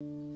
you